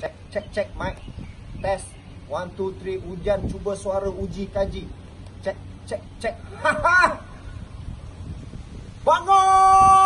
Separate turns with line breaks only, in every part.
cek cek cek mic test. One two three. Hujan cuba suara uji kaji. Cek cek cek. Bangun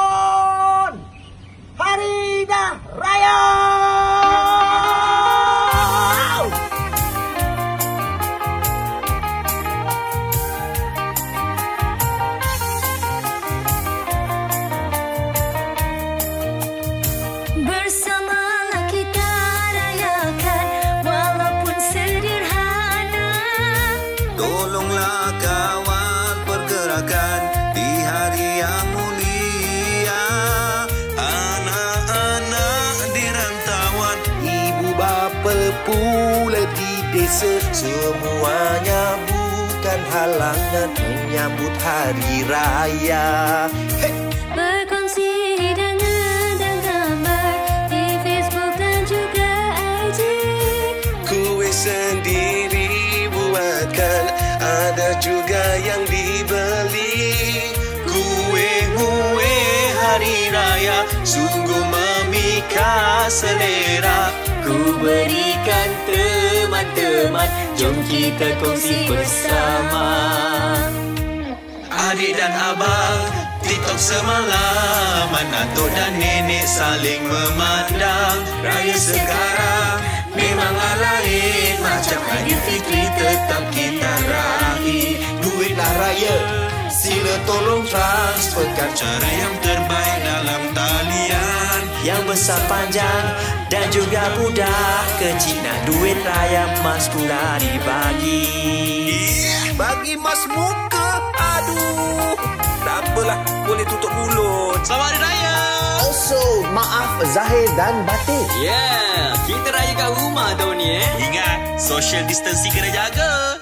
Semuanya bukan halangan menyambut hari raya. Hey! Ada juga yang dibeli. Kue-kue hari raya Sungguh memikat selera.
Ku berikan teman-teman Jom kita kongsi bersama.
Adik dan abang TikTok semalaman Atuk dan nenek saling memandang. Raya sekarang memanglah lain Macam Aidilfitri Sila tolong transferkan Cara yang terbaik dalam talian.
Yang besar panjang dan juga budak Kecil nak duit raya mas pula dibagi.
Bagi mas muka. Aduh Tak apalah Boleh tutup mulut. Selamat Hari Raya.
Also maaf zahir dan batin.
Yeah, kita raya kat rumah tahun ni eh.
Ingat Social distancing kena jaga